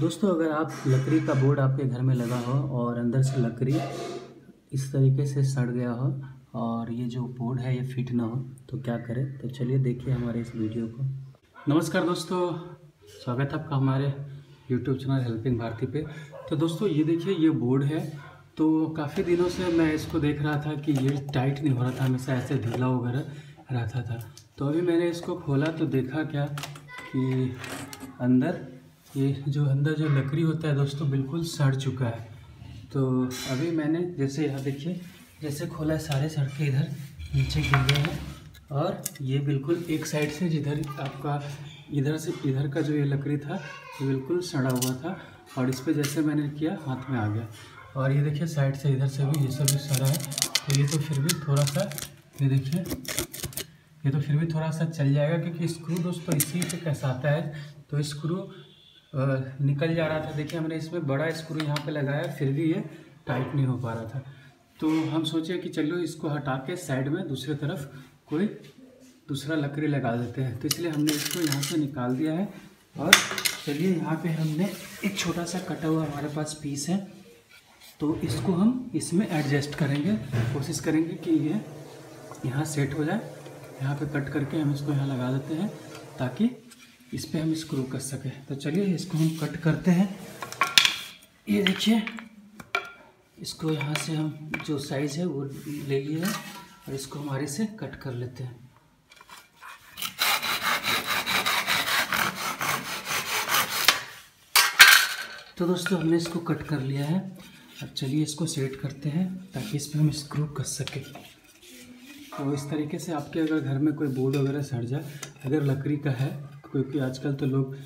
दोस्तों, अगर आप लकड़ी का बोर्ड आपके घर में लगा हो और अंदर से लकड़ी इस तरीके से सड़ गया हो और ये जो बोर्ड है, ये फिट ना हो तो क्या करें? तो चलिए देखिए हमारे इस वीडियो को। नमस्कार दोस्तों, स्वागत है आपका हमारे यूट्यूब चैनल हेल्पिंग भारती पे। तो दोस्तों, ये देखिए, ये बोर्ड है तो काफ़ी दिनों से मैं इसको देख रहा था कि ये टाइट नहीं हो रहा था, हमेशा ऐसे ढीला वगैरह रहता था। तो अभी मैंने इसको खोला तो देखा क्या कि अंदर ये जो अंदर जो लकड़ी होता है दोस्तों, बिल्कुल सड़ चुका है। तो अभी मैंने जैसे यहाँ देखिए, जैसे खोला है, सारे सड़ के इधर नीचे गिर गए हैं। और ये बिल्कुल एक साइड से जिधर आपका इधर से, इधर का जो ये लकड़ी था, ये बिल्कुल सड़ा हुआ था और इस पर जैसे मैंने किया, हाथ में आ गया। और ये देखिए, साइड से इधर से भी, ये सब भी सड़ा है। तो ये तो फिर भी थोड़ा सा, ये देखिए, ये तो फिर भी थोड़ा सा चल जाएगा, क्योंकि स्क्रू दोस्तों इसी पे कैसा आता है। तो स्क्रू निकल जा रहा था। देखिए, हमने इसमें बड़ा स्क्रू यहाँ पे लगाया, फिर भी ये टाइट नहीं हो पा रहा था। तो हम सोचे कि चलो इसको हटा के साइड में दूसरी तरफ़ कोई दूसरा लकड़ी लगा देते हैं। तो इसलिए हमने इसको यहाँ से निकाल दिया है। और चलिए, यहाँ पे हमने एक छोटा सा कटा हुआ हमारे पास पीस है। तो इसको हम इसमें एडजस्ट करेंगे। कोशिश करेंगे कि ये यहाँ सेट हो जाए। यहाँ पे कट करके हम इसको यहाँ लगा देते हैं ताकि इस पर हम स्क्रू कर सकें। तो चलिए, इसको हम कट करते हैं। ये देखिए, इसको यहाँ से हम जो साइज़ है, वो ले लिए हैं और इसको हमारे से कट कर लेते हैं। तो दोस्तों, हमने इसको कट कर लिया है। अब चलिए इसको सेट करते हैं, ताकि इस पर हम स्क्रू कस सकें। तो इस तरीके से आपके अगर घर में कोई बोर्ड वगैरह सड़ जाए, अगर लकड़ी का है क्योंकि आजकल तो लोग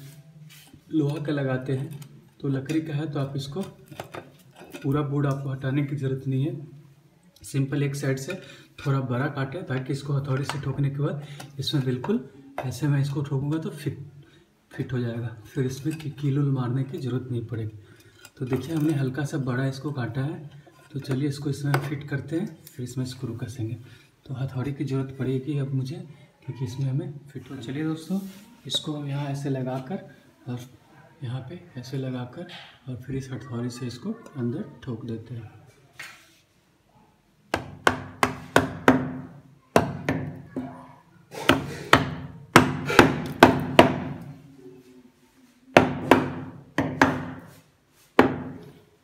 लोहा का लगाते हैं। तो लकड़ी का है तो आप इसको पूरा बोर्ड आपको हटाने की ज़रूरत नहीं है। सिंपल एक साइड से थोड़ा बड़ा काटे ताकि इसको हथौड़ी से ठोकने के बाद इसमें बिल्कुल ऐसे मैं इसको ठोकूँगा तो फिट फिट हो जाएगा। फिर इसमें कील मारने की ज़रूरत नहीं पड़ेगी। तो देखिए हमने हल्का सा बड़ा इसको काटा है। तो चलिए इसको इसमें फिट करते हैं, फिर इसमें स्क्रू कसेंगे। तो हथौड़ी की ज़रूरत पड़ेगी अब मुझे, क्योंकि इसमें हमें फिट हो चलिए दोस्तों इसको हम यहाँ ऐसे लगा कर और यहाँ पे ऐसे लगा कर और फिर इस हथौड़ी से इसको अंदर ठोक देते हैं।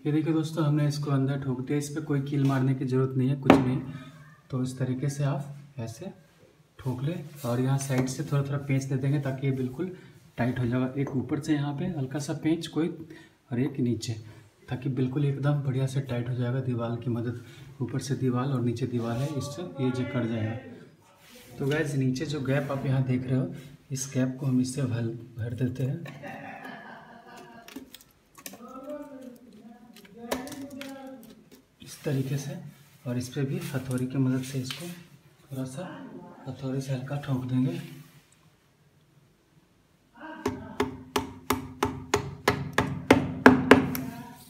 ये देखिए दोस्तों, हमने इसको अंदर ठोक दिया। इस पर कोई कील मारने की ज़रूरत नहीं है, कुछ नहीं। तो इस तरीके से आप ऐसे ठोक ले और यहाँ साइड से थोड़ा थोड़ा पेंच दे देंगे ताकि ये बिल्कुल टाइट हो जाएगा। एक ऊपर से यहाँ पे हल्का सा पेंच कोई और एक नीचे, ताकि बिल्कुल एकदम बढ़िया से टाइट हो जाएगा दीवार की मदद। ऊपर से दीवार और नीचे दीवार है, इससे ये जो कट जाएगा। तो गैस नीचे जो गैप आप यहाँ देख रहे हो, इस गैप को हम इससे भर भर देते हैं। इस तरीके से और इस पर भी हथौड़ी की मदद से इसको थोड़ा सा हथौड़ी से हल्का ठोक देंगे।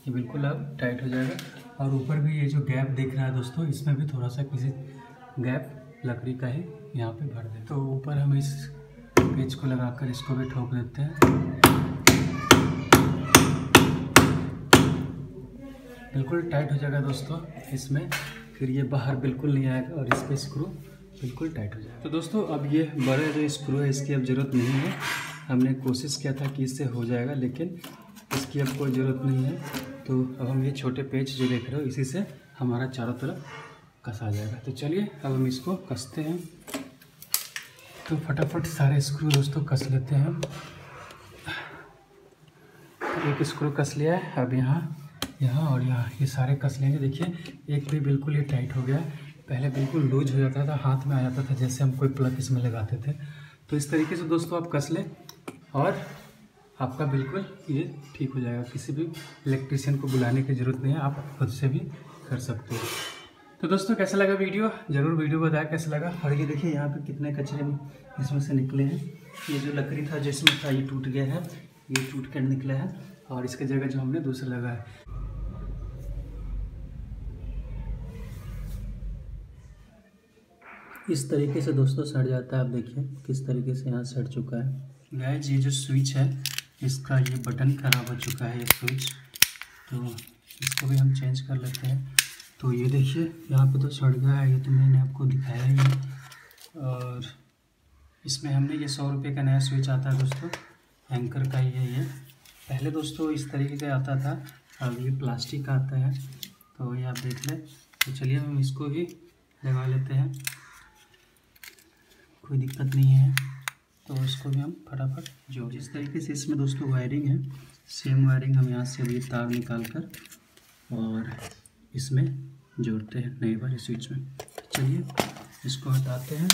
ये बिल्कुल अब टाइट हो जाएगा। और ऊपर भी ये जो गैप दिख रहा है दोस्तों, इसमें भी थोड़ा सा किसी गैप लकड़ी का ही यहाँ पे भर दें तो ऊपर हम इस पेज को लगाकर इसको भी ठोक देते हैं। बिल्कुल टाइट हो जाएगा दोस्तों, इसमें। फिर ये बाहर बिल्कुल नहीं आएगा और इस पर स्क्रू बिल्कुल टाइट हो जाएगा। तो दोस्तों, अब ये बड़े जो स्क्रू है, इसकी अब ज़रूरत नहीं है। हमने कोशिश किया था कि इससे हो जाएगा, लेकिन इसकी अब कोई ज़रूरत नहीं है। तो अब हम ये छोटे पेज जो देख रहे हो, इसी से हमारा चारों तरफ़ कसा जाएगा। तो चलिए, अब हम इसको कसते हैं। तो फटाफट सारे स्क्रू दोस्तों कस लेते हैं एक स्क्रू कस लिया है, अब यहाँ यहाँ और यहाँ, ये सारे कस लेंगे। देखिए, एक भी बिल्कुल ये टाइट हो गया पहले बिल्कुल लूज हो जाता था, हाथ में आ जाता था, जैसे हम कोई प्लग इसमें लगाते थे। तो इस तरीके से दोस्तों आप कस लें और आपका बिल्कुल ये ठीक हो जाएगा। किसी भी इलेक्ट्रिशियन को बुलाने की ज़रूरत नहीं है, आप खुद से भी कर सकते हो। तो दोस्तों, कैसा लगा वीडियो? ज़रूर वीडियो बताया कैसा लगा। और ये देखिए, यहाँ पे कितने कचरे इसमें से निकले हैं। ये जो लकड़ी था, जिसमें था, ये टूट गया है। ये टूट कर निकला है और इसके जगह जो हमने दूसरा लगाया इस तरीके से दोस्तों सड़ जाता है? आप देखिए, किस तरीके से यहाँ सड़ चुका है। गैज ये जो स्विच है, इसका ये बटन ख़राब हो चुका है, ये स्विच तो इसको भी हम चेंज कर लेते हैं। तो ये देखिए, यहाँ पे तो सड़ गया है, ये तो मैंने आपको दिखाया ही और इसमें हमने ये सौ रुपये का नया स्विच आता है दोस्तों। एंकर का ही है ये। पहले दोस्तों इस तरीके का आता था, अब ये प्लास्टिक का आता है। तो ये आप देख लें। तो चलिए हम इसको भी लगा लेते हैं। कोई दिक्कत नहीं है। तो इसको भी हम फटाफट जोड़ जिस तरीके से इसमें दोस्तों वायरिंग है। सेम वायरिंग हम यहाँ से अभी तार निकाल कर और इसमें जोड़ते हैं नए वाले स्विच में। चलिए, इसको हटाते हैं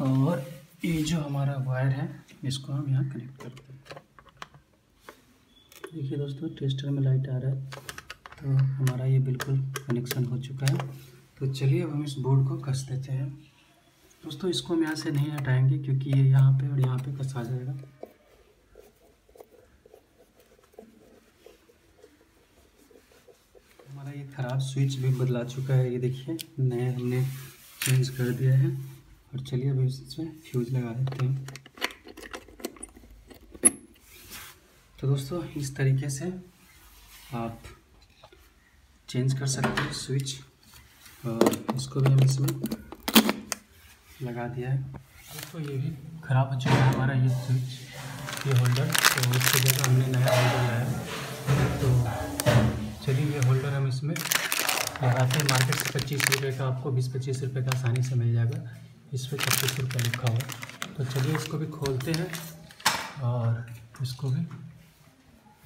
और ये जो हमारा वायर है, इसको हम यहाँ कनेक्ट करते हैं। देखिए दोस्तों टेस्टर में लाइट आ रहा है। तो हमारा ये बिल्कुल कनेक्शन हो चुका है। तो चलिए अब हम इस बोर्ड को कस देते हैं। दोस्तों, इसको हम यहाँ से नहीं हटाएँगे क्योंकि ये यहाँ पे और यहाँ पे कस जाएगा। हमारा ये ख़राब स्विच भी बदला चुका है, ये देखिए नए हमने चेंज कर दिया है। और चलिए अभी इसमें फ्यूज़ लगा देते हैं। तो दोस्तों, इस तरीके से आप चेंज कर सकते हैं स्विच और इसको भी हम इसमें लगा दिया है। दोस्तों, ये भी ख़राब हो चुका है हमारा ये स्विच ये होल्डर तो इसकी जगह हमने नया होल्डर लाया तो चलिए, ये होल्डर हम इसमें लगाते हैं। मार्केट से पच्चीस रुपये का, आपको बीस पच्चीस रुपये का आसानी से मिल जाएगा। इस पर पच्चीस रुपये लिखा हुआ तो चलिए, इसको भी खोलते हैं और इसको भी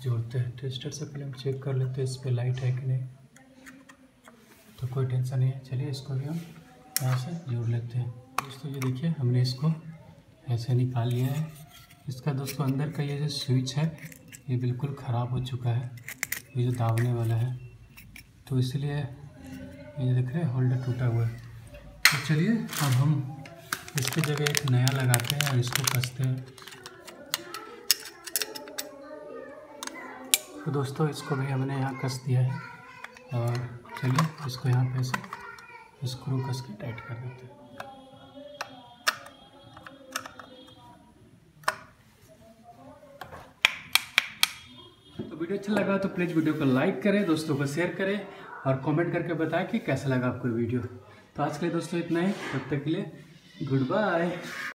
जोड़ते हैं। टेस्टर से पहले हम चेक कर लेते हैं इस पर लाइट है कि नहीं। तो कोई टेंशन नहीं है। चलिए, इसको भी हम यहाँ से जोड़ लेते हैं। दोस्तों, ये देखिए, हमने इसको ऐसे निकाल लिया है। इसका दोस्तों, अंदर का ये जो स्विच है, ये बिल्कुल ख़राब हो चुका है। ये जो दावने वाला है। तो इसलिए ये देख रहे हैं होल्डर टूटा हुआ है। तो चलिए, अब हम इसकी जगह एक नया लगाते हैं और इसको कसते हैं। तो दोस्तों, इसको भी हमने यहाँ कस दिया है। और चलिए, इसको यहाँ पे से स्क्रू कस के टाइट कर देते हैं। वीडियो अच्छा लगा तो प्लीज़ वीडियो को लाइक करें, दोस्तों को शेयर करें और कमेंट करके बताएँ कि कैसा लगा आपको वीडियो। तो आज के लिए दोस्तों इतना ही। तब तक के लिए गुड बाय।